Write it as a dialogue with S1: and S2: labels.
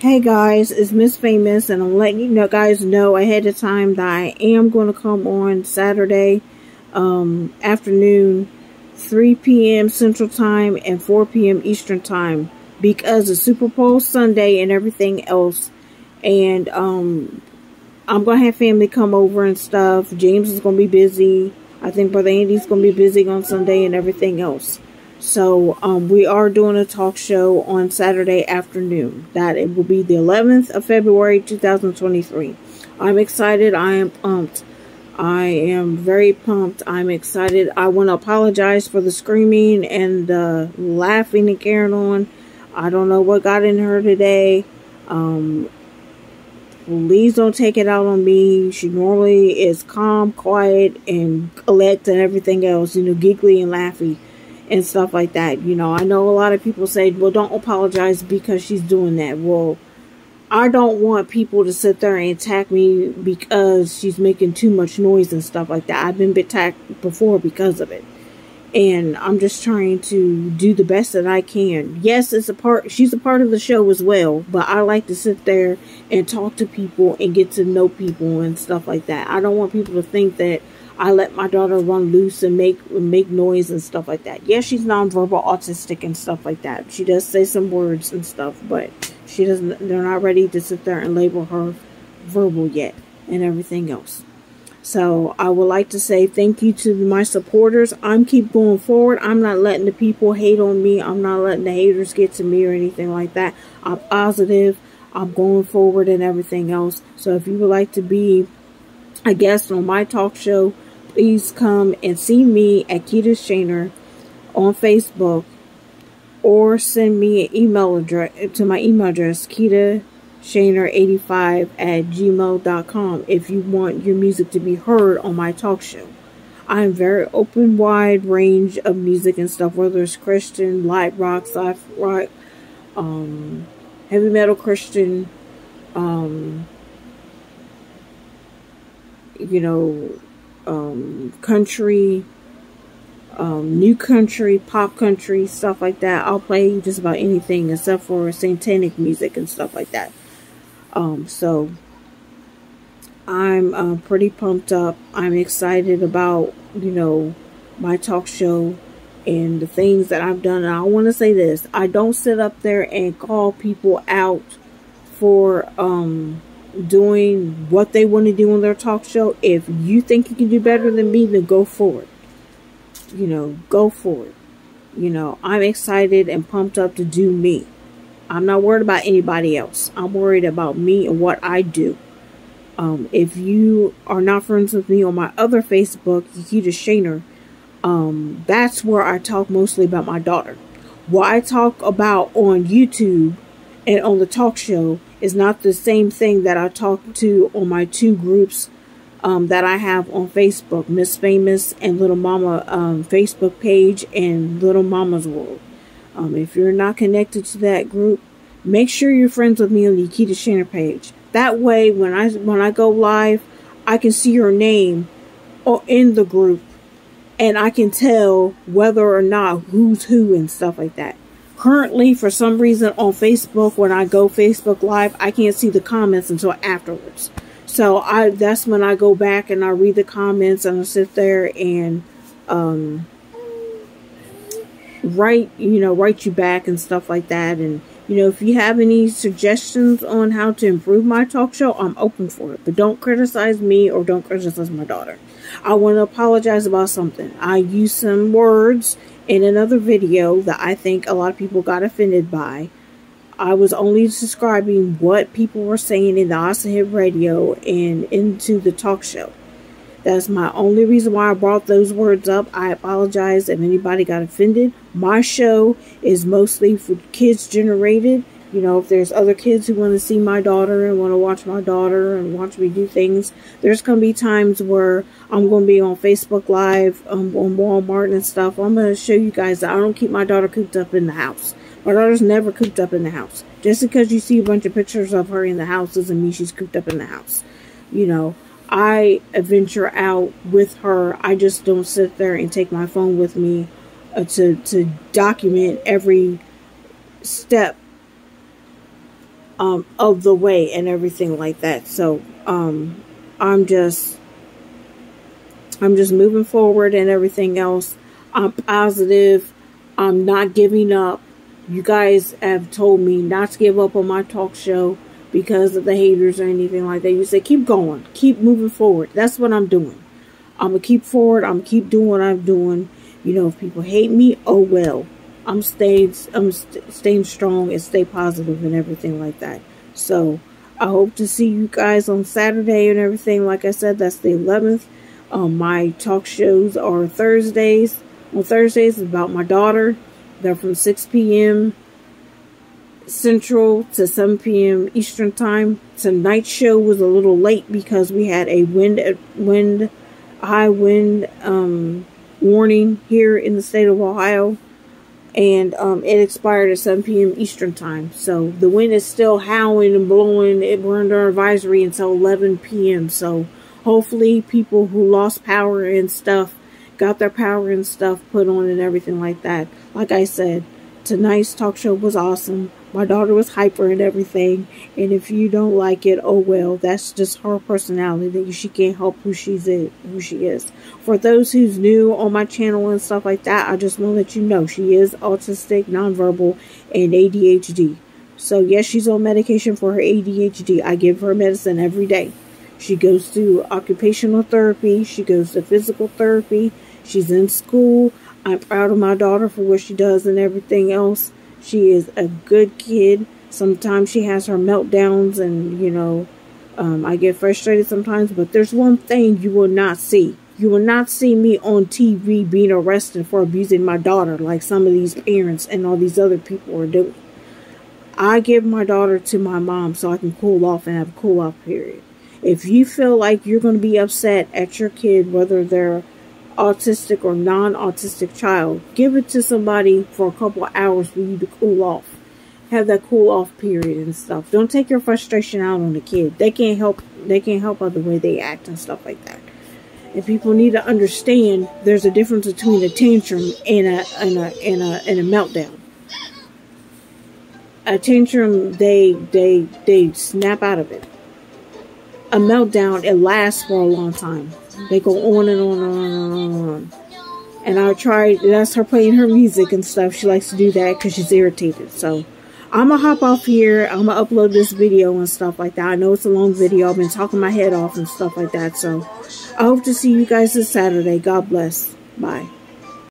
S1: Hey guys, it's MZ Famous, and I'm letting you know, guys know ahead of time that I am going to come on Saturday um, afternoon, 3 p.m. Central Time and 4 p.m. Eastern Time because of Super Bowl Sunday and everything else. And um, I'm going to have family come over and stuff. James is going to be busy. I think Brother Andy's going to be busy on Sunday and everything else. So um, we are doing a talk show on Saturday afternoon. That it will be the 11th of February 2023. I'm excited. I am pumped. I am very pumped. I'm excited. I want to apologize for the screaming and the laughing and carrying on. I don't know what got in her today. Um, please don't take it out on me. She normally is calm, quiet, and collect and everything else, you know, giggly and laughy and stuff like that. You know, I know a lot of people say, well, don't apologize because she's doing that. Well, I don't want people to sit there and attack me because she's making too much noise and stuff like that. I've been attacked before because of it. And I'm just trying to do the best that I can. Yes, it's a part, she's a part of the show as well, but I like to sit there and talk to people and get to know people and stuff like that. I don't want people to think that I let my daughter run loose and make make noise and stuff like that. Yeah, she's nonverbal autistic and stuff like that. She does say some words and stuff, but she doesn't they're not ready to sit there and label her verbal yet and everything else. So I would like to say thank you to my supporters. I'm keep going forward. I'm not letting the people hate on me. I'm not letting the haters get to me or anything like that. I'm positive. I'm going forward and everything else. So if you would like to be a guest on my talk show, please come and see me at Keita Shaner on Facebook or send me an email address to my email address, Keita Shaner85 at gmail.com if you want your music to be heard on my talk show. I am very open, wide range of music and stuff, whether it's Christian, light rock, soft rock, um, heavy metal Christian, um, you know, um, country, um, new country, pop country, stuff like that. I'll play just about anything except for satanic music and stuff like that. Um, so I'm uh, pretty pumped up. I'm excited about, you know, my talk show and the things that I've done. And I want to say this. I don't sit up there and call people out for, um, doing what they want to do on their talk show. If you think you can do better than me, then go for it. You know, go for it. You know, I'm excited and pumped up to do me. I'm not worried about anybody else. I'm worried about me and what I do. Um, if you are not friends with me on my other Facebook, Keita Shaner, um, that's where I talk mostly about my daughter. What I talk about on YouTube and on the talk show is not the same thing that I talk to on my two groups um, that I have on Facebook, MZ Famous and Little Mama um, Facebook page and Little Mama's World. Um, if you're not connected to that group, make sure you're friends with me on the Keita Shaner page. That way, when I when I go live, I can see your name or in the group, and I can tell whether or not who's who and stuff like that currently for some reason on Facebook when I go Facebook live I can't see the comments until afterwards. So I that's when I go back and I read the comments and I sit there and um, write you know write you back and stuff like that. And you know if you have any suggestions on how to improve my talk show I'm open for it. But don't criticize me or don't criticize my daughter. I want to apologize about something. I use some words in another video that I think a lot of people got offended by. I was only describing what people were saying in the Awesome Hit Radio and into the talk show. That's my only reason why I brought those words up. I apologize if anybody got offended. My show is mostly for kids generated you know, if there's other kids who want to see my daughter and want to watch my daughter and watch me do things, there's going to be times where I'm going to be on Facebook Live, um, on Walmart and stuff. I'm going to show you guys that I don't keep my daughter cooped up in the house. My daughter's never cooped up in the house. Just because you see a bunch of pictures of her in the house doesn't mean she's cooped up in the house. You know, I venture out with her. I just don't sit there and take my phone with me uh, to, to document every step um, of the way and everything like that. So um, I'm just I'm just moving forward and everything else. I'm positive. I'm not giving up. You guys have told me not to give up on my talk show because of the haters or anything like that. You say keep going, keep moving forward. That's what I'm doing. I'm gonna keep forward. I'm gonna keep doing what I'm doing. You know, if people hate me, oh well. I'm staying, I'm st staying strong and stay positive and everything like that. So I hope to see you guys on Saturday and everything. Like I said, that's the 11th. Um, my talk shows are Thursdays. On Thursdays, about my daughter. They're from 6 p.m. Central to 7 p.m. Eastern Time. Tonight's show was a little late because we had a wind, wind, high wind um, warning here in the state of Ohio and um, it expired at 7 p.m. Eastern Time. So the wind is still howling and blowing. It, we're under advisory until 11 p.m. So hopefully people who lost power and stuff got their power and stuff put on and everything like that. Like I said, tonight's talk show was awesome. My daughter was hyper and everything. And if you don't like it, oh well. That's just her personality. That she can't help who she's in, who she is. For those who's new on my channel and stuff like that, I just want to let you know she is autistic, nonverbal, and ADHD. So yes, she's on medication for her ADHD. I give her medicine every day. She goes to occupational therapy. She goes to physical therapy. She's in school. I'm proud of my daughter for what she does and everything else. She is a good kid. Sometimes she has her meltdowns and, you know, um, I get frustrated sometimes. But there's one thing you will not see. You will not see me on TV being arrested for abusing my daughter like some of these parents and all these other people are doing. I give my daughter to my mom so I can cool off and have a cool off period. If you feel like you're going to be upset at your kid, whether they're autistic or non-autistic child, give it to somebody for a couple of hours for you to cool off. Have that cool off period and stuff. Don't take your frustration out on the kid. They can't help they can't help by the way they act and stuff like that. And people need to understand there's a difference between a tantrum and a and a and a and a meltdown. A tantrum they they they snap out of it. A meltdown it lasts for a long time. They go on and on and on and on and. And I tried, that's her playing her music and stuff. She likes to do that because she's irritated. So I'm going to hop off here. I'm going to upload this video and stuff like that. I know it's a long video. I've been talking my head off and stuff like that. So I hope to see you guys this Saturday. God bless. Bye.